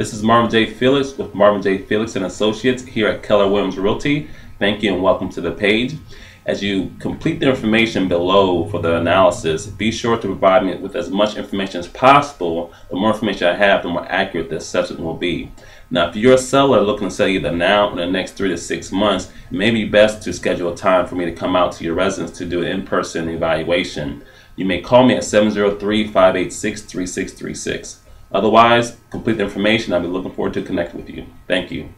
This is Marvin J. Felix with Marvin J. Felix and Associates here at Keller Williams Realty. Thank you and welcome to the page. As you complete the information below for the analysis, be sure to provide me with as much information as possible. The more information I have, the more accurate the assessment will be. Now, if you're a seller looking to sell either now or in the next three to six months, it may be best to schedule a time for me to come out to your residence to do an in-person evaluation. You may call me at 703-586-3636. Otherwise, complete the information. I'll be looking forward to connect with you. Thank you.